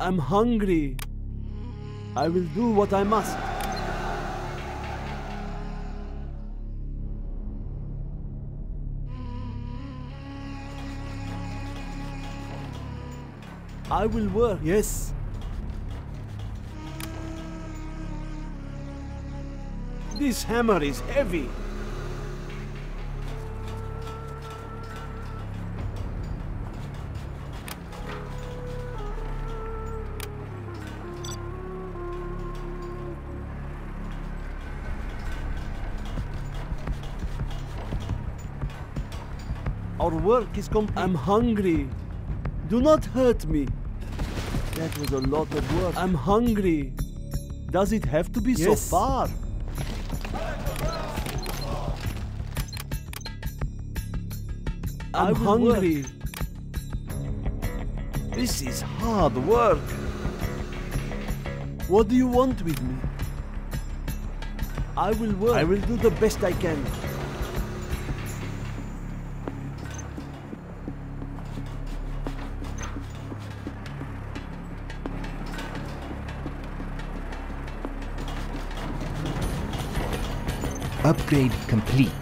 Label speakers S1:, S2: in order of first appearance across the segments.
S1: I'm hungry. I will do what I must. I will work. Yes. This hammer is heavy. Our work is complete. I'm hungry. Do not hurt me. That was a lot of work. I'm hungry. Does it have to be so far? I'm hungry. This is hard work. What do you want with me? I will work. I will do the best I can.
S2: Upgrade complete.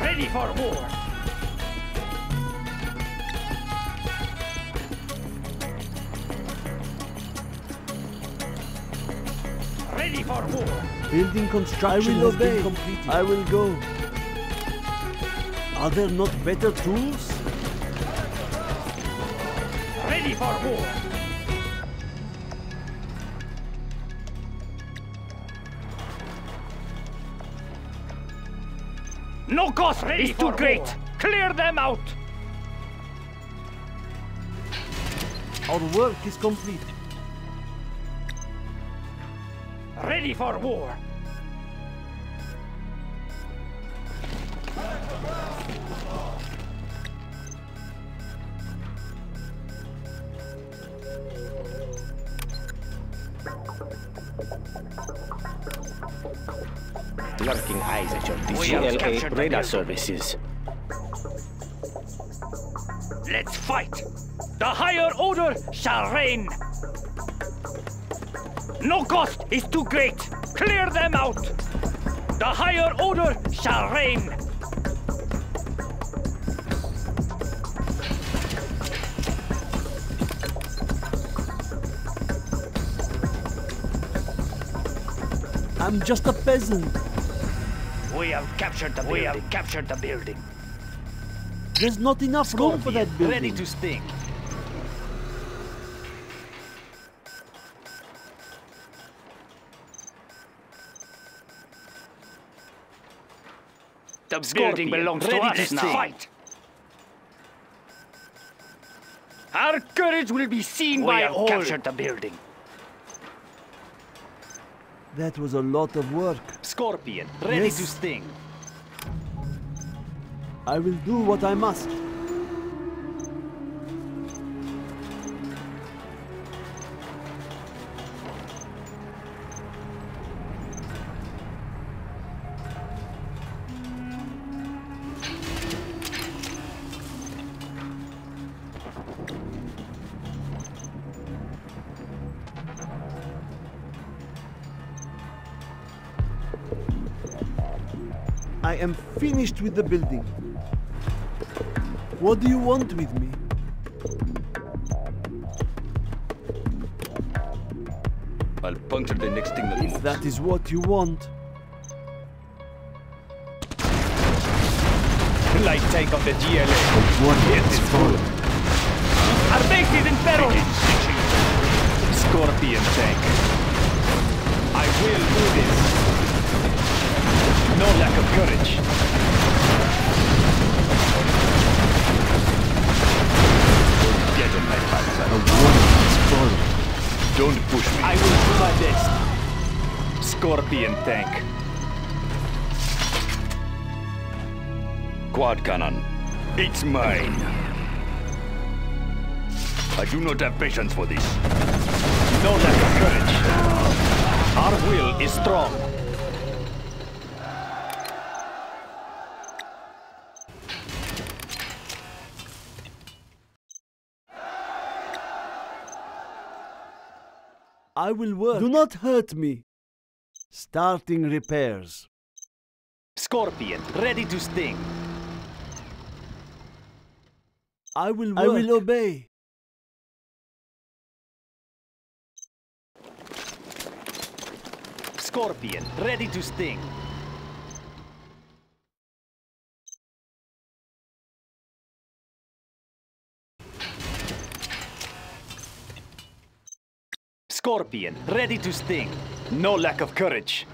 S3: Ready for war. Ready for war.
S1: Building construction
S4: I will
S1: has been
S4: obey.
S1: completed. I will go. Are there not better tools?
S3: Ready for war. No cost is too great. Clear them out.
S1: Our work is complete.
S3: Ready for war.
S5: Lurking eyes at your
S3: We
S5: DCLA radar services.
S3: Let's fight. The higher order shall reign. No cost is too great. Clear them out. The higher order shall reign.
S1: I'm just a peasant.
S3: We have captured the building. We have captured the building.
S1: There's not enough room for that building.
S3: Ready to sting. The building belongs to us now. Fight. Our courage will be seen by all. We have captured the building.
S1: That was a lot of work.
S3: Scorpion, ready
S1: Yes.
S3: to sting.
S1: I will do what I must. I am finished with the building. What do you want with me?
S6: I'll puncture the next thing that
S1: If that is what you want.
S3: Light tank of the GLA.
S2: One is full.
S3: Our base is in peril. Scorpion tank. I will do this. No lack of courage.
S6: Get on my panzer.
S2: One is full.
S6: Don't push me.
S3: I will do my best. Scorpion tank.
S6: Quad cannon. It's mine. I do not have patience for this.
S3: No lack of courage. Our will is strong.
S1: I will work. Do not hurt me. Starting repairs.
S3: Scorpion, ready to sting.
S1: I will work. I will obey.
S3: Scorpion, ready to sting. Scorpion, ready to sting. No lack of courage.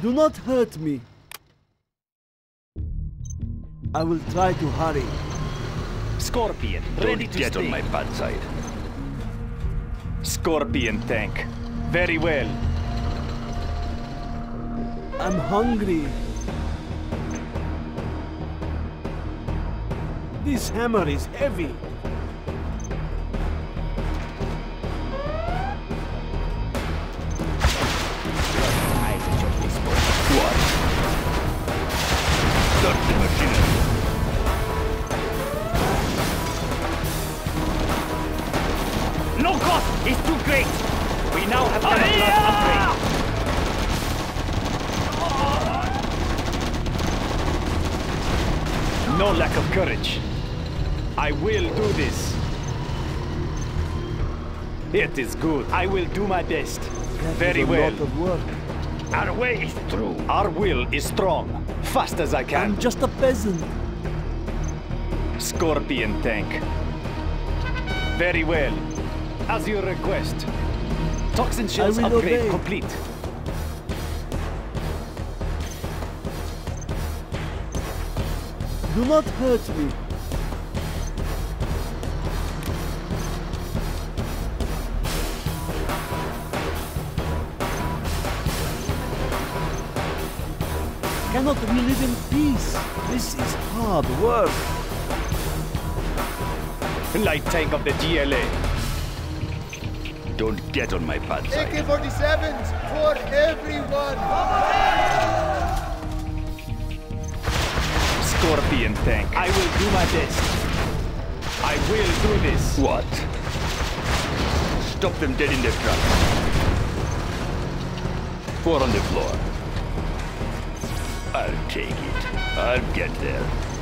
S1: Do not hurt me. I will try to hurry.
S3: Scorpion,
S6: Don't
S3: ready to
S6: get
S3: sting.
S6: on my bad side.
S3: Scorpion tank. Very well.
S1: I'm hungry. This hammer is heavy.
S3: No lack of courage. I will do this. It is good. I will do my best.
S1: That
S3: Very well.
S1: lot of work.
S3: Our way is through. Our will is strong. Fast as I can.
S1: I'm just a peasant.
S3: Scorpion tank. Very well. As you request. Toxin shells upgrade
S1: obey.
S3: complete.
S1: Do not hurt me. Cannot we live in peace? This is hard work.
S3: Light tank of the GLA.
S6: Don't get on my bad side.
S4: AK-47s for everyone!
S3: Scorpion tank. I will do my best. I will do this.
S6: What? Stop them dead in their tracks. Four on the floor. I'll take it. I'll get there.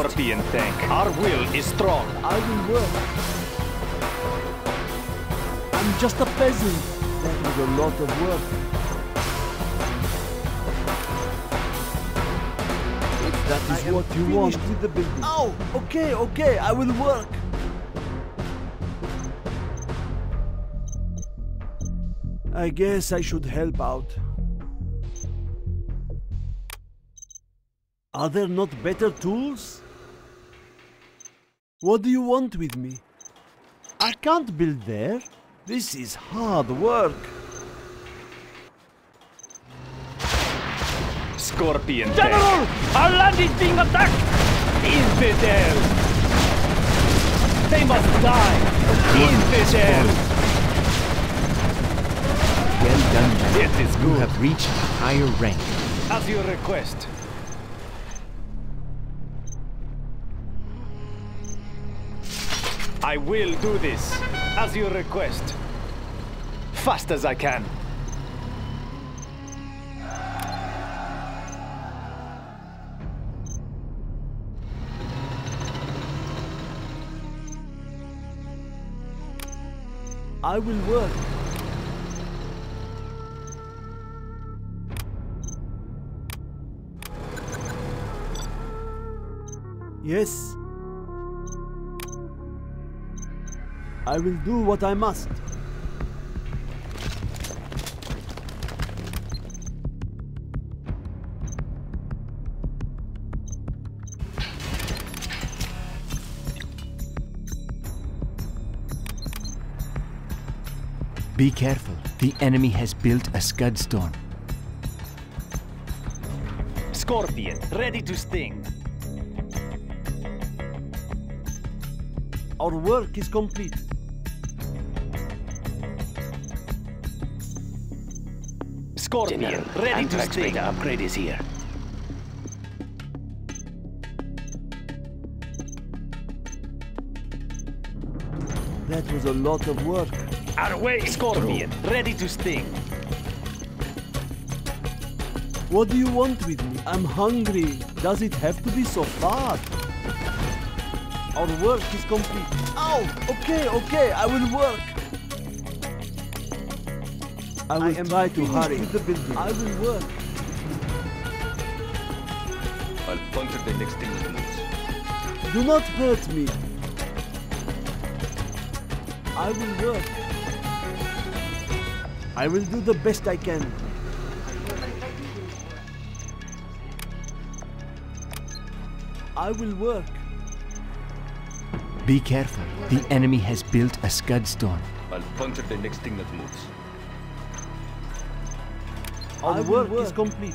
S3: Scorpion tank. Our will is strong.
S1: I will work. I'm just a peasant. That was a lot of work. If that is what you want. with the building. Oh, okay, okay, I will work. I guess I should help out. Are there not better tools? What do you want with me? I can't build there. This is hard work.
S3: Scorpion General! Our land is being attacked! Infidel! They must die! Infidel!
S2: Well done, man.
S3: It is
S2: You
S3: good.
S2: have reached a higher rank.
S3: As you request. I will do this, as you request. Fast as I can.
S1: I will work. Yes. I will do what I must.
S2: Be careful. The enemy has built a scud storm.
S3: Scorpion, ready to sting.
S1: Our work is complete.
S3: Scorpion,
S5: General,
S3: ready to
S5: Anthrax
S3: sting.
S5: beta upgrade is here.
S1: That was a lot of work.
S3: Our way, Scorpion, ready to sting.
S1: What do you want with me? I'm hungry. Does it have to be so far? Our work is complete. Ow! Okay, okay, I will work. I will try to hurry. With the building. I will work.
S6: I'll puncture the next thing that moves.
S1: Do not hurt me. I will work. I will do the best I can. I will work.
S2: Be careful. The enemy has built a Scud storm.
S6: I'll puncture the next thing that moves.
S1: Our work, is complete.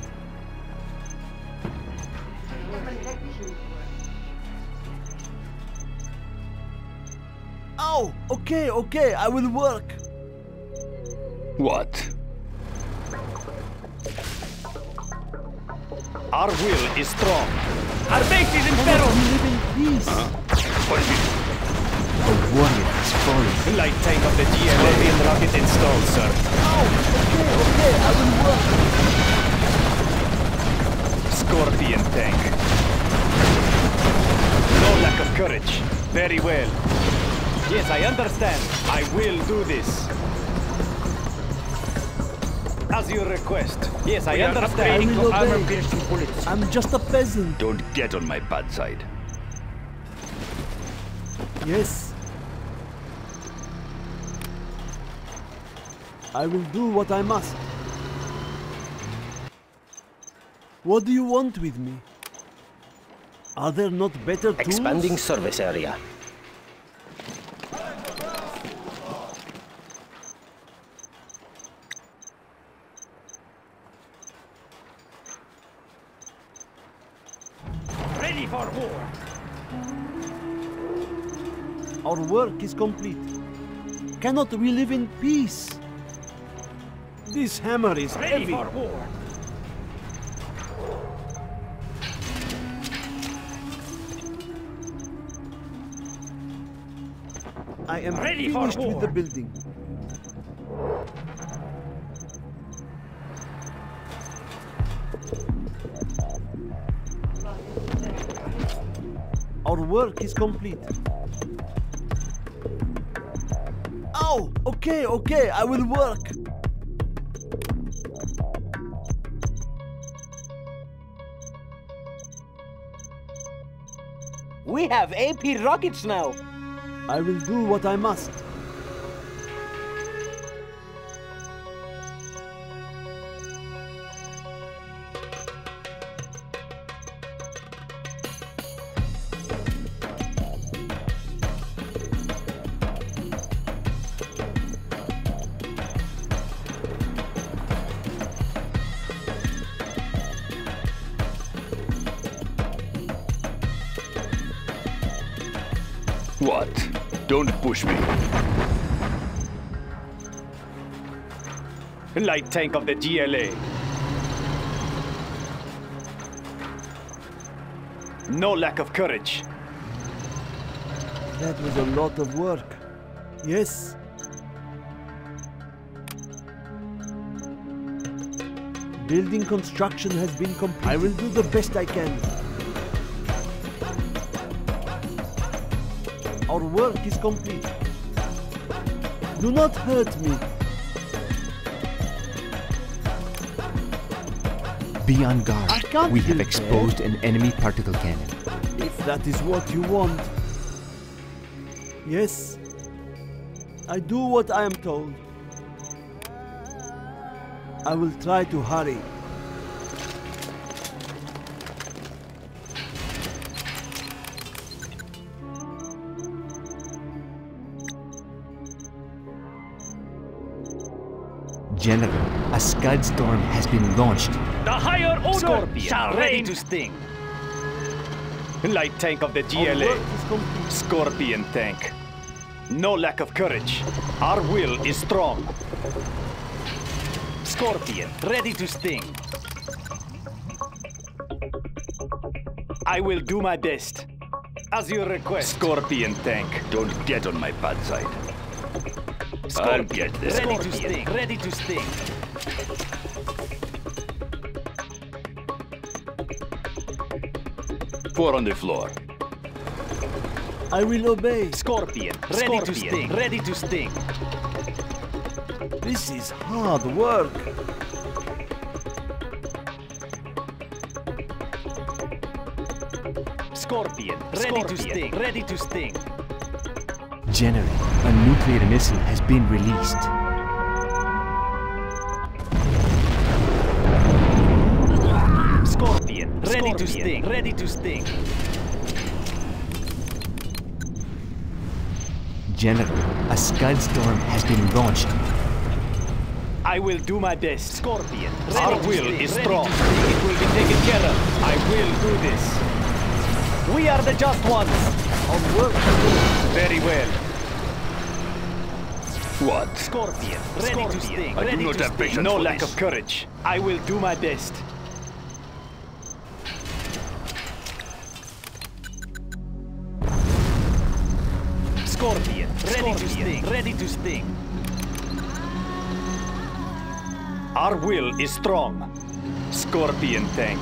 S1: Ow! Okay, okay, I will work.
S6: What?
S3: Our will is strong. Our base is in
S1: We
S3: peril.
S1: live in peace.
S6: What is it?
S2: A warrior has fallen.
S3: Light tank of the GLA. Scorpion rocket installed, sir.
S1: Ow! Okay, okay, I will work.
S3: Scorpion tank. No lack of courage. Very well. Yes, I understand. I will do this. As you request. Yes, I understand.
S1: upgrading to armor
S3: piercing bullets.
S1: I'm just a peasant.
S6: Don't get on my bad side.
S1: Yes. I will do what I must. What do you want with me? Are there not better tools?
S5: Expanding service area.
S3: Ready for war.
S1: Our work is complete. Cannot we live in peace? This hammer is
S3: Ready
S1: heavy.
S3: for war.
S1: I am
S3: Ready for
S1: finished with the building. Our work is complete. Oh, Okay, okay, I will work.
S7: We have AP rockets now.
S1: I will do what I must.
S3: Light tank of the GLA. No lack of courage.
S1: That was a lot of work. Yes. Building construction has been complete. I will do the best I can. Our work is complete. Do not hurt me.
S2: Be on guard. We have exposed an enemy particle cannon.
S1: If that is what you want. Yes. I do what I am told. I will try to hurry.
S2: General, a Scud storm has been launched.
S3: The higher order
S7: Scorpion,
S3: shall
S7: ready
S3: reign.
S7: to sting.
S3: Light tank of the GLA.
S1: work is complete.
S3: Scorpion tank. No lack of courage. Our will is strong. Scorpion, ready to sting. I will do my best. As you request.
S6: Scorpion tank. Don't get on my bad side. I'll get this.
S3: Ready to sting, ready to sting.
S6: Four on the floor.
S1: I will obey.
S3: Scorpion, ready to sting, ready to sting.
S1: This is hard work.
S3: Scorpion, ready to sting, ready to sting.
S2: General, a nuclear missile has been released.
S3: Scorpion, ready to sting, ready to sting.
S2: General, a Scud Storm has been launched.
S3: I will do my best. Scorpion, ready
S6: Our will
S3: sting,
S6: is
S3: ready
S6: strong.
S3: It will be taken care of. I will do this. We are the just ones.
S1: Hard work.
S3: Very well.
S6: What?
S3: Scorpion, ready to sting,
S6: I do not
S3: to
S6: have
S3: sting.
S6: patience
S3: No
S6: for
S3: lack
S6: this.
S3: of courage. I will do my best. Our will is strong. Scorpion tank.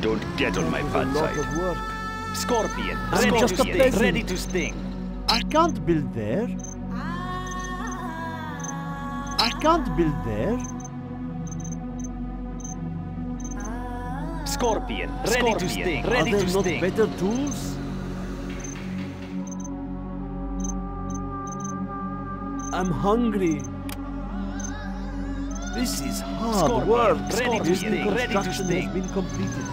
S6: Don't get on my
S1: That was
S6: bad
S1: a lot
S6: side.
S1: of work.
S3: Scorpion,
S1: I'm
S3: ready
S1: just
S3: to
S1: a
S3: sting, ready to sting.
S1: I can't build there. I can't build there.
S3: Scorpion, ready to sting,
S1: Are there
S3: to
S1: not
S3: sting.
S1: better tools? I'm hungry. This is hard
S3: Scorpion,
S1: work.
S3: ready to sting, ready to sting.
S1: has been completed.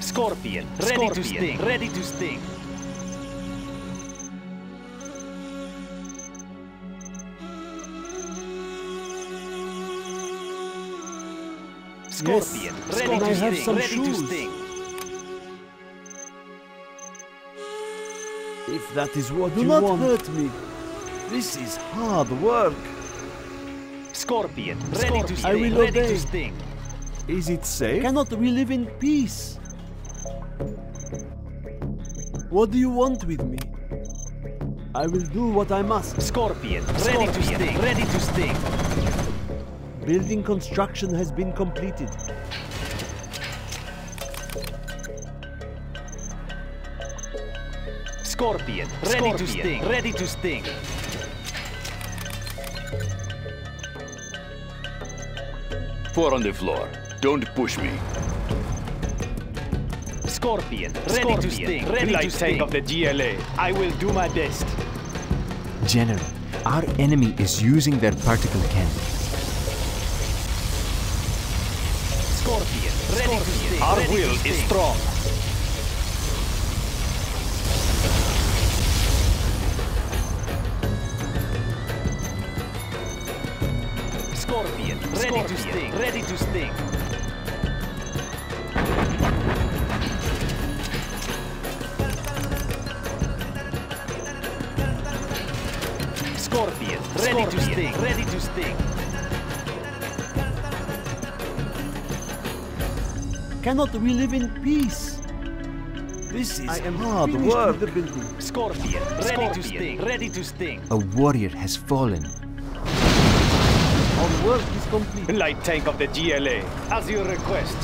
S3: Scorpion, ready to sting, ready to sting. Scorpion,
S1: Yes,
S3: ready
S1: can
S3: to
S1: I have
S3: sting,
S1: some
S3: ready to
S1: shoes?
S3: sting.
S1: That is what
S4: Do
S1: you
S4: not hurt me.
S1: This is hard work.
S3: Scorpion, ready to
S1: I will
S3: ready
S1: obey.
S3: to sting.
S1: Is it safe? Cannot we live in peace? What do you want with me? I will do what I must.
S3: Scorpion, ready to sting, ready to sting.
S1: Building construction has been completed.
S3: Scorpion, ready to sting, ready to sting.
S6: Four on the floor. Don't push me.
S3: Scorpion, ready to sting, ready to sting. of the GLA. I will do my best.
S2: General, our enemy is using their particle cannon.
S3: Scorpion, ready to sting.
S6: Our
S3: ready to
S6: will is strong.
S3: Scorpion, ready to sting, ready to sting. Scorpion, ready to sting, ready to sting.
S1: Cannot we live in peace? This is
S4: I am
S1: hard
S4: finished
S1: work.
S4: the building.
S3: Scorpion, ready to sting, ready to sting.
S2: A warrior has fallen.
S1: Work is complete.
S3: Light tank of the GLA, as you request.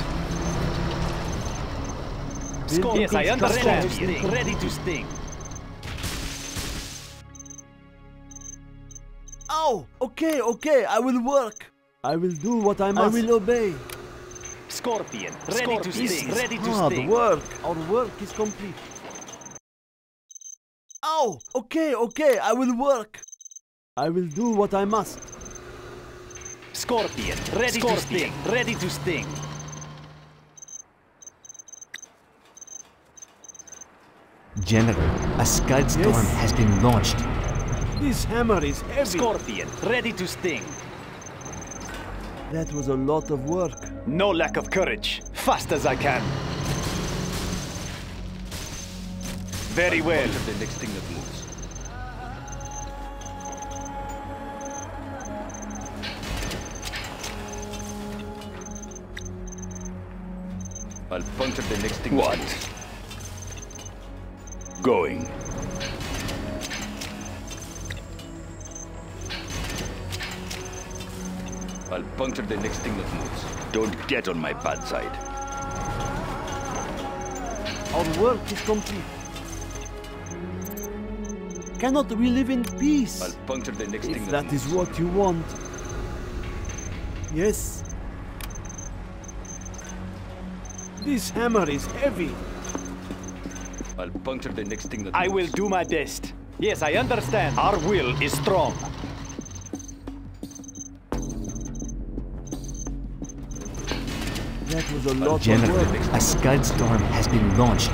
S1: Building
S3: Yes, I understand.
S1: has been.
S3: Ready to sting.
S1: Oh, okay, okay, I will work. I will do what I must. I will obey.
S3: Scorpion, ready to sting, ready to
S1: hard
S3: sting.
S1: work. Our work is complete. Oh, okay, okay, I will work. I will do what I must.
S3: Scorpion, ready to sting, ready to sting.
S2: General, a Scud Storm
S1: Yes.
S2: has been launched.
S1: This hammer is heavy.
S3: Scorpion, ready to sting.
S1: That was a lot of work.
S3: No lack of courage. Fast as I can. Very well.
S6: The next thing that moves. I'll puncture the next thing. What? Going. I'll puncture the next thing that moves. Don't get on my bad side.
S1: Our work is complete. Cannot we live in peace?
S6: I'll puncture the next thing
S1: If
S6: that
S1: that is what you want. Yes. This hammer is heavy.
S6: I'll puncture the next thing that
S3: I
S6: moves.
S3: will do my best. Yes, I understand. Our will is strong.
S1: That was a lot of
S2: General,
S1: work.
S2: a Scud storm has been launched.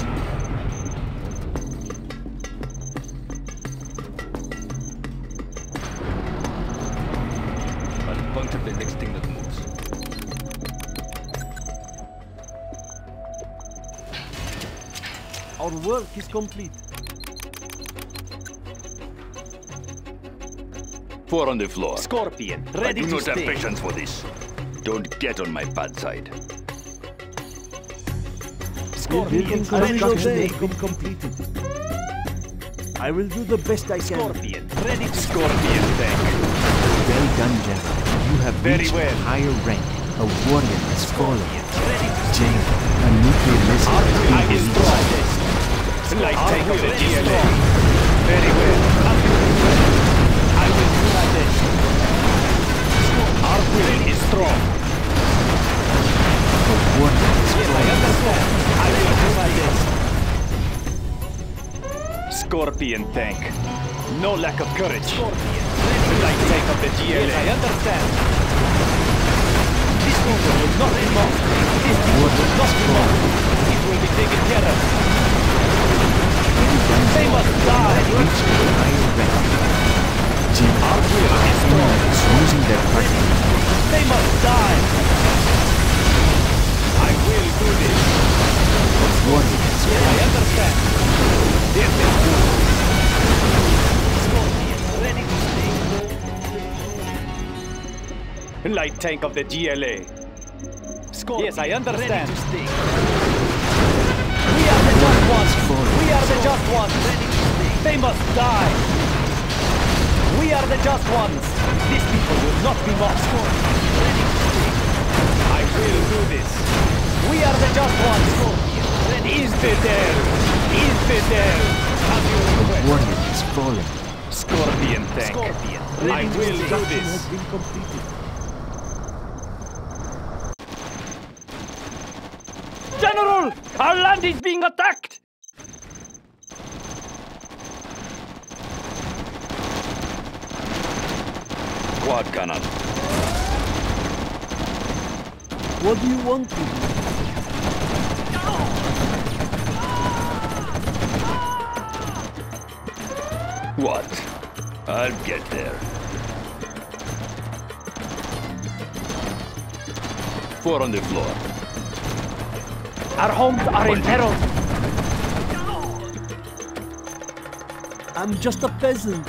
S6: I'll puncture the next thing that moves.
S1: Our work is complete.
S6: Four on the floor.
S3: Scorpion,
S6: I
S3: ready
S6: do
S3: to
S6: not have patience for this. Don't get on my bad side.
S3: Scorpion, ready to
S1: day
S3: sting.
S1: com- completed. I will do the best I can.
S3: Scorpion, ready to Scorpion tank.
S2: Well done, General. You have
S3: Very
S2: reached
S3: well.
S2: a higher rank. A warrior has fallen.
S3: Ready to
S2: General, a nuclear missile
S3: Our
S2: has been
S3: is
S2: released.
S3: Light tank of the GLA. Very well. I will do my best. Our will is strong.
S2: A warrior has
S3: Yes, I understand. I will do my best. Scorpion tank. No lack of courage. Scorpion. Light tank of the GLA. Yes, I understand. This people will not be lost. This people will not be lost. It will be taken care of. They must die.
S2: Reached a higher rank. General,
S3: Our will is strong.
S2: is using their particle.
S3: They must die. I will do this.
S2: Warrior has
S3: Yes, I understand. This is good. Scorpion, ready to sting. Light tank of the GLA. Scorpion, yes, I understand. Ready to sting. We are the just ones. We are the just ones. Ready to sting. They must die. We are the just ones. These people will not be mocked. Scorpion, ready to sting. I will do this. We are the just ones. Scorpion, ready Infidel! Infidel! Have you request?
S2: Warrior has fallen.
S3: Scorpion tank.
S1: Scorpion.
S3: I will do this.
S1: has been completed.
S3: General! Our land is being attacked!
S6: Quad cannon.
S1: What do you want with me?
S6: What? I'll get there. Four on the floor.
S3: Our homes are in peril.
S1: I'm just a peasant.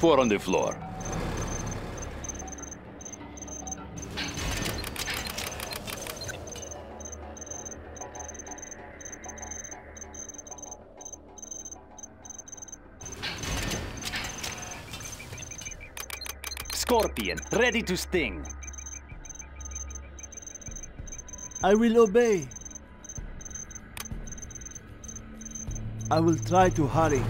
S6: Four on the floor.
S3: Scorpion, ready to sting.
S1: I will obey. I will try to hurry.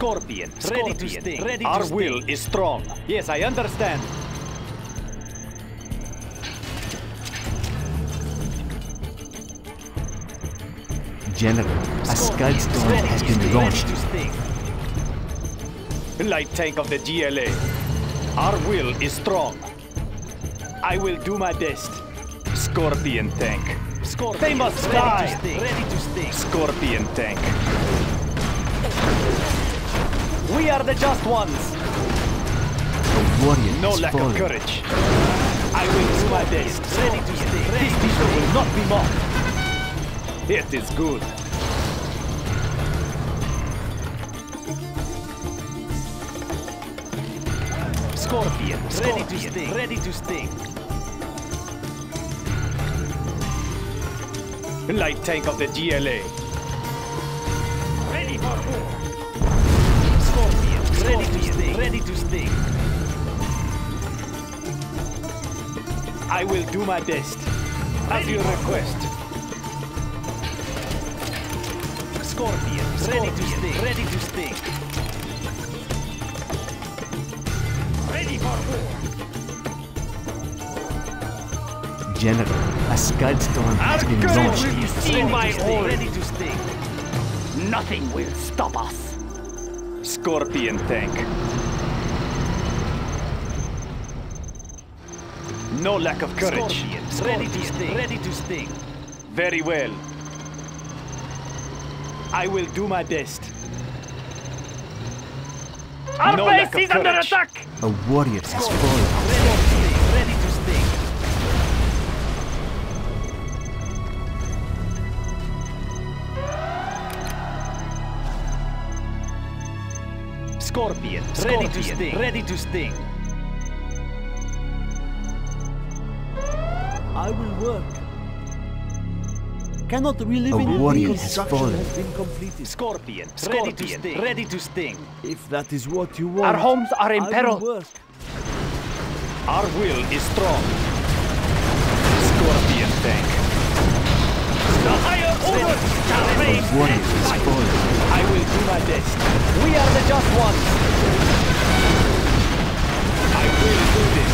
S3: Scorpion, ready to sting. Ready Our will is strong. Yes, I understand.
S2: General, a Scud storm
S3: Ready
S2: has been launched.
S3: Ready to sting. Light tank of the GLA. Our will is strong. I will do my best. Scorpion tank. Scorpion. They must ready die. To ready to sting. Scorpion tank. We are the just ones.
S2: A warrior
S3: No lack
S2: fallen.
S3: of courage. I will do my best. Ready to sting. This people will not be mocked. It is good. Scorpion, ready to sting. Ready to sting. Light tank of the GLA. Ready for war. Scorpion, ready to sting. Ready to sting. I will do my best. As your request. Scorpion, ready to sting. Ready to sting. Ready for war.
S2: General, a Scud storm has been
S3: courage
S2: launched.
S3: will be seen by all. Ready to sting. Nothing will stop us. Scorpion tank. No lack of courage. Ready to sting. Ready to sting. Very well. I will do my best. Our no base is under attack.
S2: A warrior has fallen.
S3: Scorpion, ready to sting. Ready to sting.
S1: I will work. Cannot we live
S2: A
S1: in
S2: warrior
S1: the
S2: has fallen.
S1: has been completed.
S3: Scorpion, ready to sting. Ready to sting.
S1: If that is what you want,
S7: Our homes are in
S1: I will
S7: peril.
S1: work.
S3: Our will is strong. Scorpion tank. The higher order shall
S2: A
S3: and fight. I will do my best. We are the just ones. I will do this.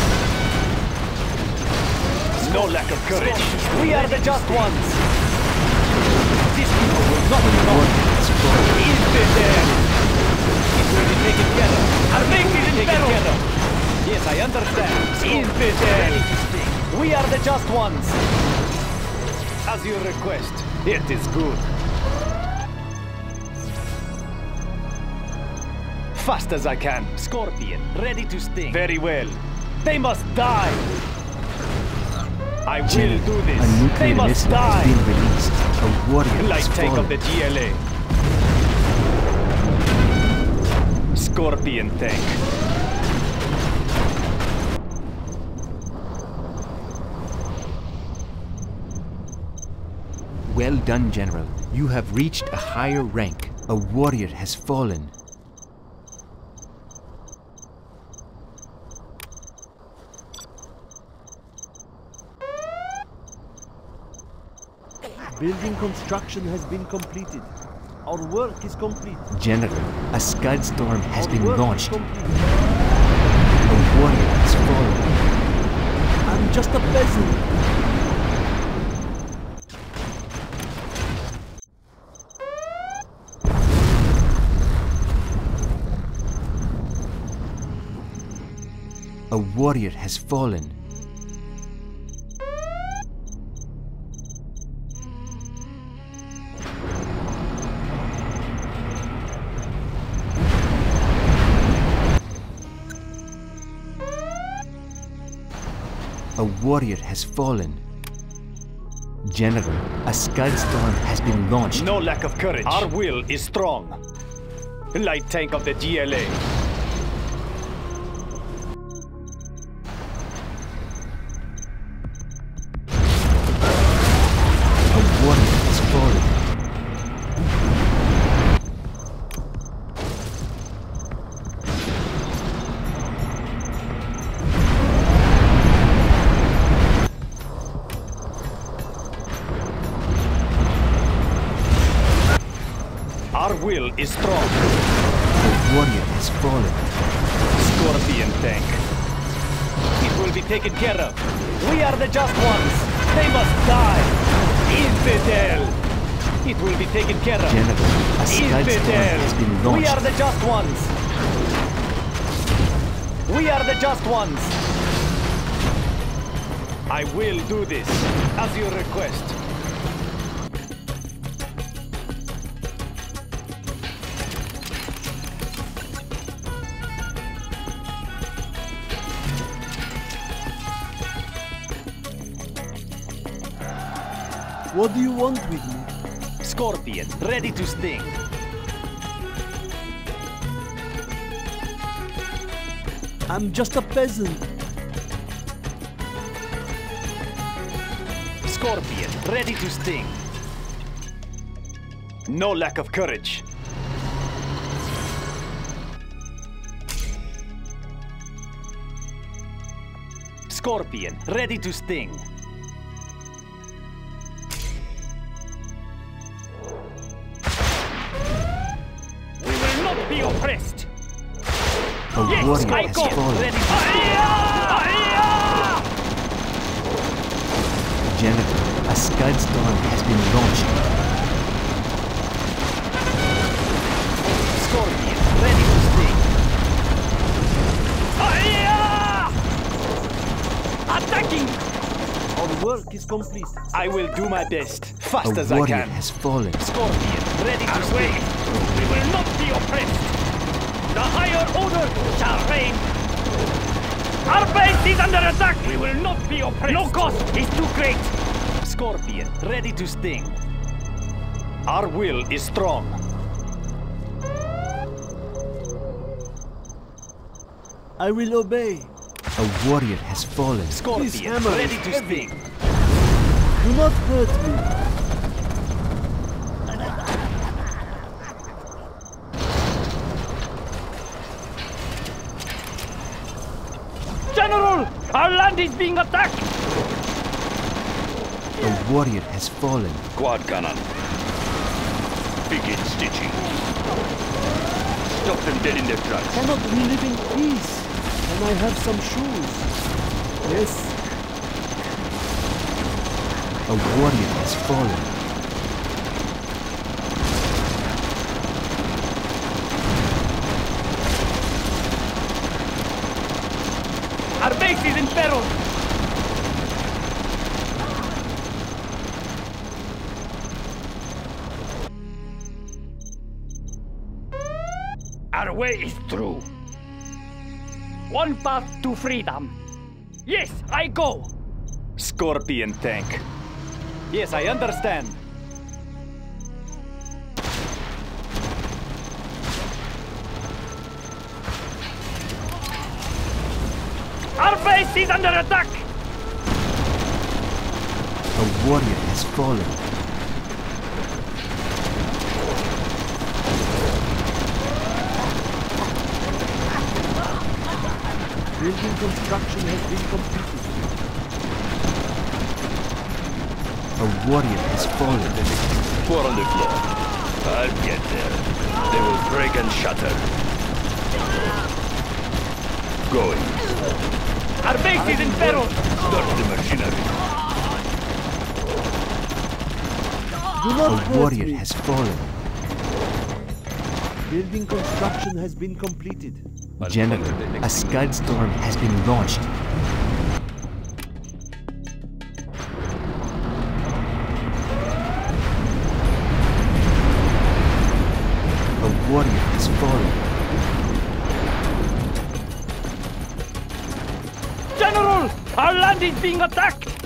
S3: No lack of courage. We are the just ones. This people will not be
S2: A
S3: wrong.
S2: warrior has fallen.
S3: Infidel! It will be taken care of. I'll make it taken care of. Yes, I understand. Infidel! We are the just ones. As you request. It is good. Fast as I can. Scorpion, ready to sting. Very well. They must die. I will do this.
S2: a
S3: They
S2: nuclear
S3: must
S2: missile
S3: die.
S2: has been released. A warrior
S3: Light
S2: has
S3: tank of the GLA. Scorpion tank.
S2: Well done, General. You have reached a higher rank. A warrior has fallen.
S1: Building construction has been completed. Our work is complete.
S2: General, a Scud storm has
S1: Our
S2: been launched. A warrior has fallen.
S1: I'm just a peasant.
S2: A warrior has fallen. A warrior has fallen. General, a Scud storm has been launched.
S3: No lack of courage. Our will is strong. Light tank of the GLA. the just ones. We are the just ones. I will do this, as you request.
S1: What do you want with me?
S7: Scorpion, ready to sting.
S1: I'm just a peasant.
S7: Scorpion, ready to sting. No lack of courage. Scorpion, ready to sting.
S2: Warrior has fallen.
S7: Ready to sting.
S2: General, a Scud Storm has been launched.
S7: Scorpion, ready to sting. Attacking!
S1: Our work is complete.
S7: I will do my best, fast
S2: A
S7: as I can.
S2: warrior
S7: can.
S2: has fallen.
S7: Scorpion, ready to sting. We will not be oppressed. The higher order shall reign. Our base is under attack. We will not be oppressed. No cost is too great. Scorpion, ready to sting. Our will is strong.
S1: I will obey.
S2: A warrior has fallen.
S7: Scorpion,
S1: is
S7: ready to sting.
S1: Do not hurt me.
S7: General, our is being attacked.
S2: A warrior has fallen.
S6: Quad cannon. Begin stitching. Stop them dead in their tracks.
S1: Cannot we live in peace? Can I have some shoes? Yes.
S2: A warrior has fallen.
S7: Our base is in peril. Our way is through. One path to freedom. Yes, I go. Scorpion tank. Yes, I understand. Is under attack.
S2: A warrior has fallen.
S1: Building construction has been completed.
S2: A warrior has fallen.
S6: Four on the floor. I'll get there. They will break and shatter. Going.
S7: Our base is in peril.
S6: Start the machinery.
S2: A warrior
S1: me.
S2: has fallen.
S1: Building construction has been completed.
S2: General, a Scud Storm has been launched. A warrior has fallen.
S7: Is being attacked.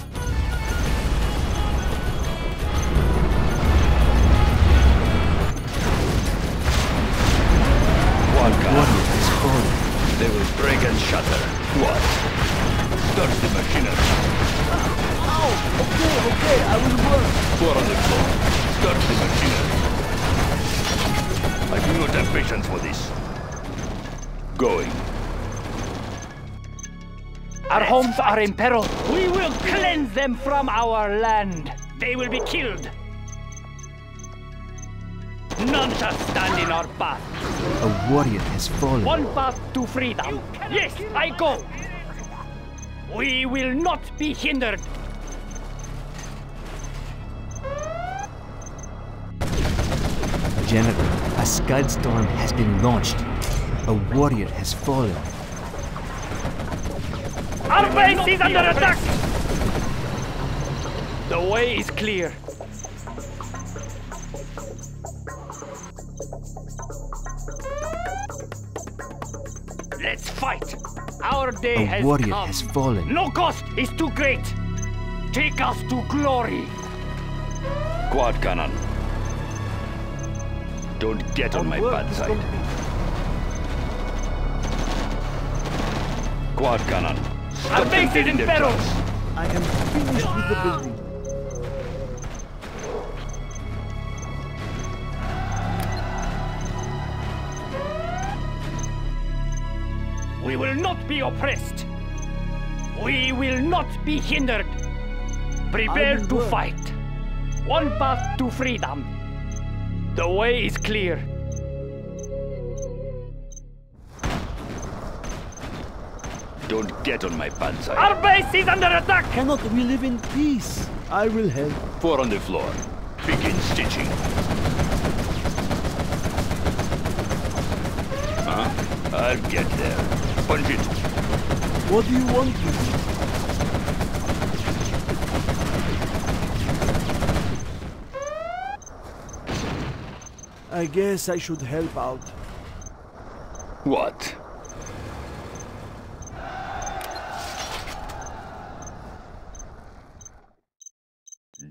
S7: Homes are in peril. We will cleanse them from our land. They will be killed. None shall stand in our path.
S2: A warrior has fallen.
S7: One path to freedom. Yes, I go. We will not be hindered.
S2: General, a Scud Storm has been launched. A warrior has fallen.
S7: Our base is under attack. The way is clear. Let's fight. Our day
S2: A
S7: has
S2: warrior
S7: come.
S2: has fallen.
S7: No cost is too great. Take us to glory.
S6: Quad cannon. Don't get on my
S1: work
S6: bad side. Quad cannon.
S7: Our
S6: Stop them
S7: base is
S6: dead
S7: in peril.
S1: I am finished with the building.
S7: We will not be oppressed. We will not be hindered. Prepare to
S1: work.
S7: fight. One path to freedom. The way is clear.
S6: Don't get on my bad side.
S7: Our base is under attack.
S1: Cannot we live in peace? I will help.
S6: Four on the floor. Begin stitching. Huh? I'll get there. Punch it.
S1: What do you want with me? I guess I should help out.
S6: What?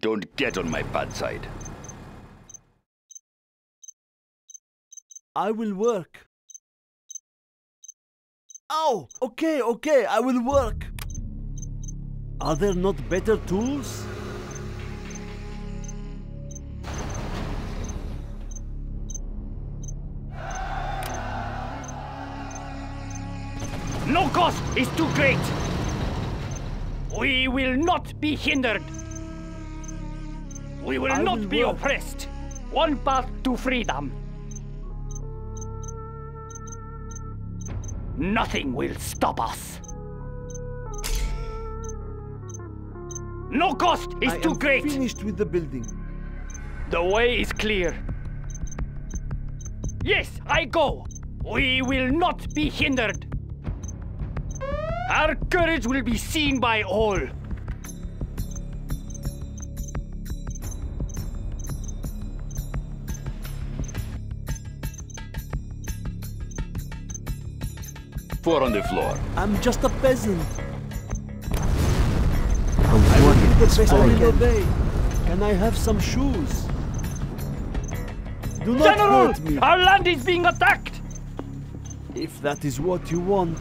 S6: Don't get on my bad side.
S1: I will work. Oh, okay, okay, I will work. Are there not better tools?
S7: No cost is too great. We will not be hindered. We will
S1: I
S7: not
S1: will
S7: be
S1: work.
S7: oppressed. One path to freedom. Nothing will stop us. No cost is
S1: I
S7: too great.
S1: finished with the building.
S7: The way is clear. Yes, I go. We will not be hindered. Our courage will be seen by all.
S6: Four on the floor.
S1: I'm just a peasant.
S2: A
S1: I will
S2: warrior
S1: do the best I
S2: fallen.
S1: can obey. Can I have some shoes? Do not
S7: General,
S1: hurt me.
S7: our land is being attacked.
S1: If that is what you want.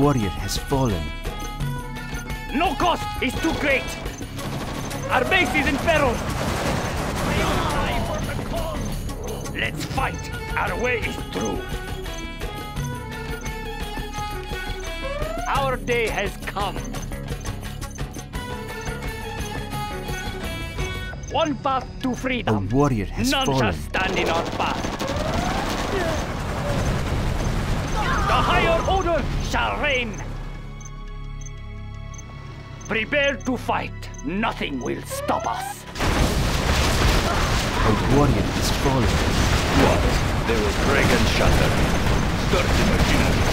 S2: Warrior has fallen.
S7: No cost is too great. Our base is in peril. We die for the cause. Let's fight. Our way is through. Our day has come. One path to freedom!
S2: A warrior has
S7: None shall stand in our path. The higher order shall reign. Prepare to fight. Nothing will stop us.
S2: A warrior is falling.
S6: What? They will break and shatter. Start the machinery.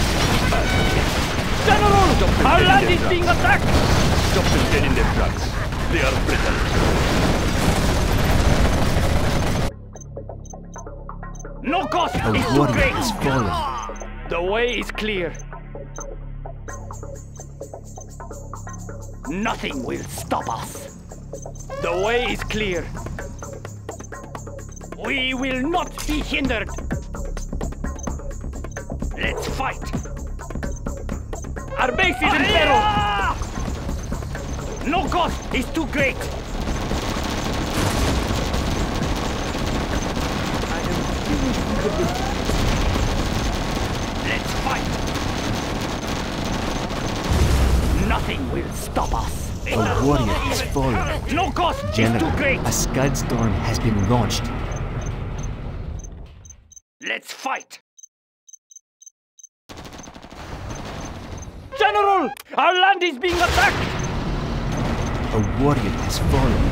S7: General,
S6: Stop
S7: our land is being attacked.
S6: Stop them dead in their tracks. They are brittle.
S7: No cost
S2: A
S7: is too great.
S2: has fallen.
S7: The way is clear. Nothing will stop us. The way is clear. We will not be hindered. Let's fight. Our base is in peril. No cost is too great.
S1: I am finished with the building.
S7: Let's fight. Nothing will stop us.
S2: A warrior has fallen.
S7: No cost is
S2: General,
S7: too great.
S2: a scud storm has been launched.
S7: Let's fight! General! Our land is being attacked!
S2: A warrior has fallen.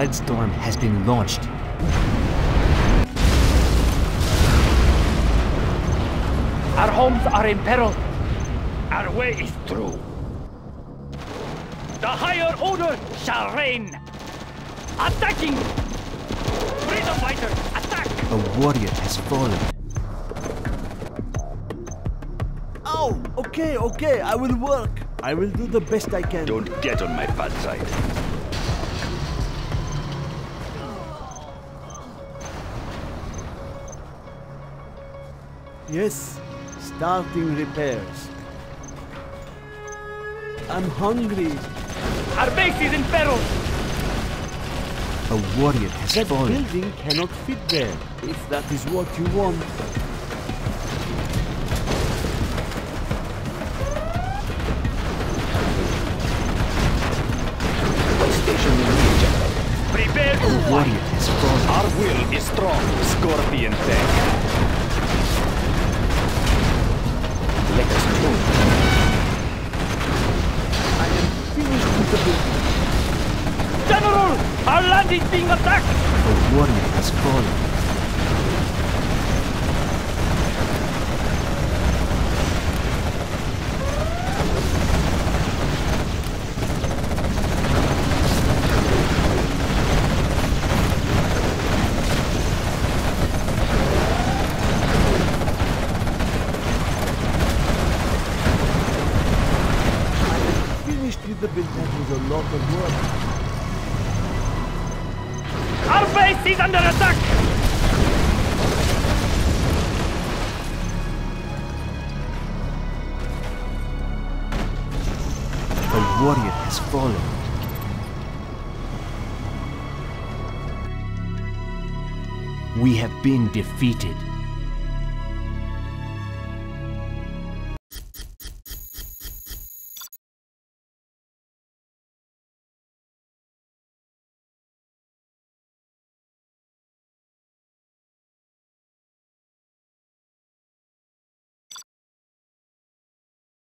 S2: Scud storm has been launched.
S7: Our homes are in peril. Our way is through. The higher order shall reign. Attacking! Freedom fighter, attack!
S2: A warrior has fallen.
S1: Oh, okay, okay, I will work. I will do the best I can.
S6: Don't get on my bad side.
S1: Yes, starting repairs. I'm hungry.
S7: Our base is in peril.
S2: A warrior has
S1: That
S2: fallen.
S1: building cannot fit there, if that is what you want.
S5: Station in.
S7: Prepare to
S2: A warrior has fallen.
S7: Our will is strong. Scorpion tank. Being attacked!
S2: A warrior has fallen. Defeated.